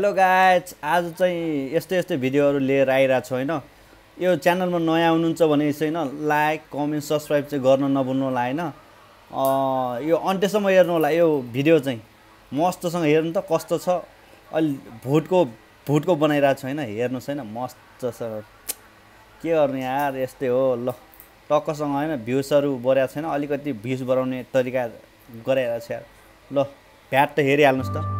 Hello guys आज चाहिँ यस्तै यस्तै भिडियोहरू लिएर आइरहेको छु होइन? यो च्यानलमा नयाँ हुनुहुन्छ भने चाहिँ होइन लाइक कमेन्ट सब्सक्राइब चाहिँ गर्न नभुल्नु होला होइन? यो अन्त्यसम्म हेर्नु होला यो भिडियो चाहिँ। मस्तसँग हेर्नु त कस्तो छ? अलि भुटको भुटको बनाइरहेको छु होइन? हेर्नुहोस् होइन मस्तसँग के गर्ने यार यस्तै हो। ल टक्कसँग होइन भ्युजहरू बढाएको छैन अलिकति भ्युज बढाउने तरिका गराइरहेको छ यार। ल भ्याट त हेरिहाल्नुहोस् त।